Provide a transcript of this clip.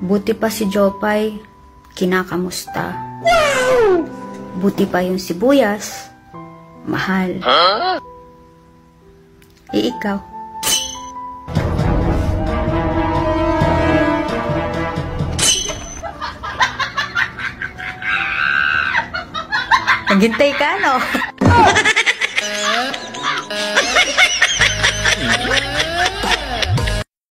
Buti pa si Jopay, kinakamusta. Buti pa yung sibuyas, mahal. E ikaw? Naghintay ka, no? Ah!